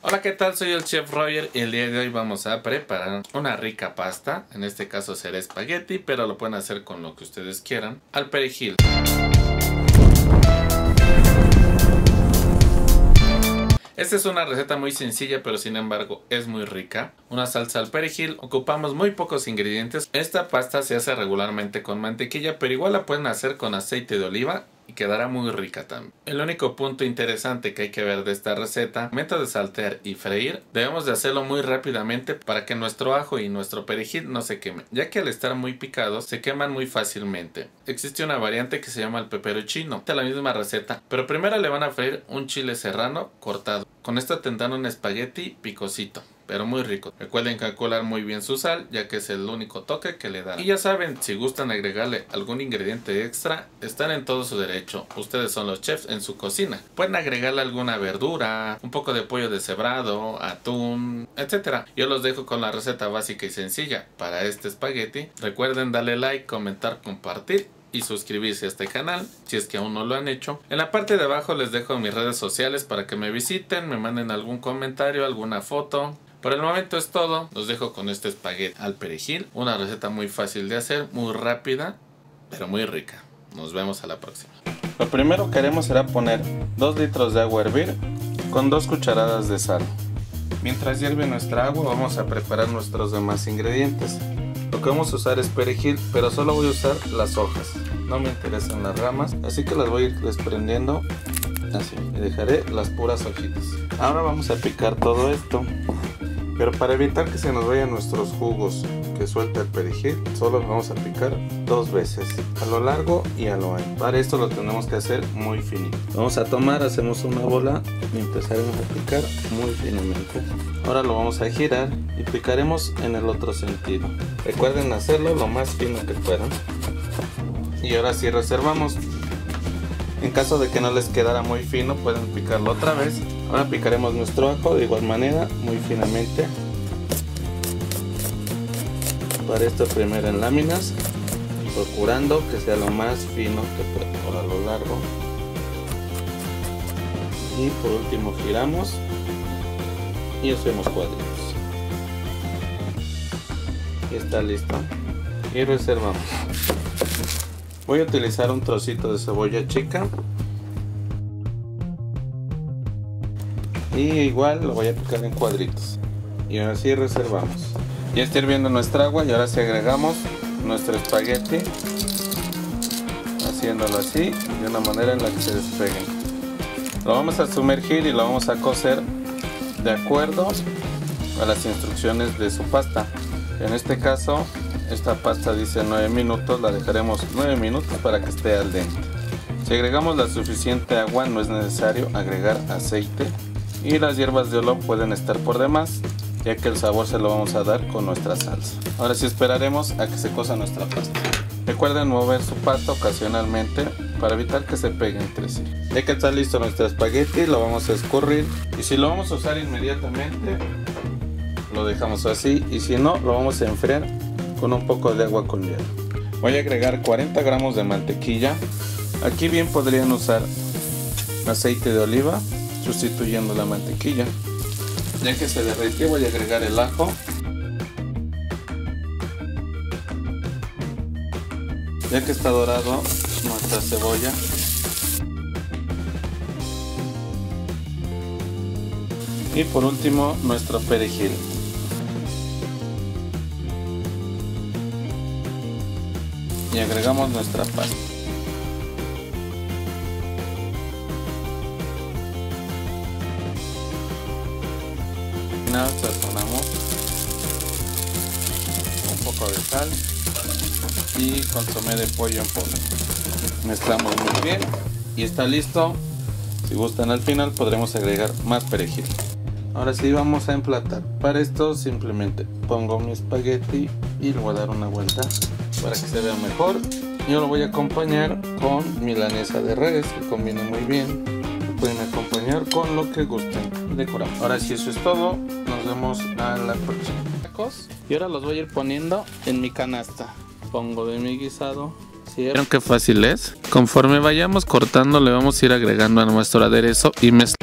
Hola, ¿qué tal? Soy el Chef Roger y el día de hoy vamos a preparar una rica pasta. En este caso será espagueti, pero lo pueden hacer con lo que ustedes quieran. Al perejil. Esta es una receta muy sencilla pero sin embargo es muy rica. Una salsa al perejil, ocupamos muy pocos ingredientes. Esta pasta se hace regularmente con mantequilla pero igual la pueden hacer con aceite de oliva y quedará muy rica también. El único punto interesante que hay que ver de esta receta, momento de saltear y freír, debemos de hacerlo muy rápidamente para que nuestro ajo y nuestro perejil no se quemen, ya que al estar muy picados se queman muy fácilmente. Existe una variante que se llama el pepero chino, de la misma receta, pero primero le van a freír un chile serrano cortado. Con esto tendrán un espagueti picosito pero muy rico. Recuerden calcular muy bien su sal, ya que es el único toque que le da. Y ya saben, si gustan agregarle algún ingrediente extra, están en todo su derecho. Ustedes son los chefs en su cocina. Pueden agregarle alguna verdura, un poco de pollo deshebrado, atún, etc. Yo los dejo con la receta básica y sencilla para este espagueti. Recuerden darle like, comentar, compartir y suscribirse a este canal si es que aún no lo han hecho. En la parte de abajo les dejo mis redes sociales para que me visiten, me manden algún comentario, alguna foto, por el momento es todo. Los dejo con este espagueti al perejil. Una receta muy fácil de hacer, muy rápida, pero muy rica. Nos vemos a la próxima. Lo primero que haremos será poner 2 litros de agua a hervir con 2 cucharadas de sal. Mientras hierve nuestra agua vamos a preparar nuestros demás ingredientes. Lo que vamos a usar es perejil, pero solo voy a usar las hojas. No me interesan las ramas, así que las voy a ir desprendiendo así. Y dejaré las puras hojitas. Ahora vamos a picar todo esto. Pero para evitar que se nos vayan nuestros jugos que suelta el perejil, solo vamos a picar dos veces, a lo largo y a lo ancho. Para esto lo tenemos que hacer muy finito. Vamos a tomar, hacemos una bola y empezaremos a picar muy finamente. Ahora lo vamos a girar y picaremos en el otro sentido. Recuerden hacerlo lo más fino que puedan. Y ahora sí reservamos. En caso de que no les quedara muy fino, pueden picarlo otra vez Ahora picaremos nuestro ajo de igual manera, muy finamente. Para esto primero en láminas, procurando que sea lo más fino que pueda, por a lo largo. Y por último giramos y hacemos cuadritos. Y está listo. Y reservamos. Voy a utilizar un trocito de cebolla chica. Y igual lo voy a picar en cuadritos. Y ahora sí reservamos. Ya está hirviendo nuestra agua y ahora sí agregamos nuestro espagueti. Haciéndolo así de una manera en la que se despeguen. Lo vamos a sumergir y lo vamos a cocer de acuerdo a las instrucciones de su pasta en este caso esta pasta dice 9 minutos la dejaremos 9 minutos para que esté al dente si agregamos la suficiente agua no es necesario agregar aceite y las hierbas de olor pueden estar por demás ya que el sabor se lo vamos a dar con nuestra salsa. Ahora sí esperaremos a que se cosa nuestra pasta. Recuerden mover su pasta ocasionalmente para evitar que se pegue entre sí. Ya que está listo nuestro espagueti lo vamos a escurrir y si lo vamos a usar inmediatamente lo dejamos así y si no lo vamos a enfriar con un poco de agua con hielo. Voy a agregar 40 gramos de mantequilla. Aquí bien podrían usar aceite de oliva sustituyendo la mantequilla. Ya que se derritió voy a agregar el ajo. Ya que está dorado nuestra cebolla. Y por último nuestro perejil. Y agregamos nuestra pasta. sazonamos un poco de sal y consomé de pollo en polvo. Mezclamos muy bien y está listo. Si gustan al final podremos agregar más perejil. Ahora sí vamos a emplatar. Para esto simplemente pongo mi espagueti y le voy a dar una vuelta para que se vea mejor. Yo lo voy a acompañar con milanesa de res que combina muy bien. pueden acompañar con lo que gusten. Decoramos. Ahora sí eso es todo nos vemos a la próxima. Y ahora los voy a ir poniendo en mi canasta. Pongo de mi guisado. ¿Vieron qué fácil es? Conforme vayamos cortando le vamos a ir agregando a nuestro aderezo y mezclando.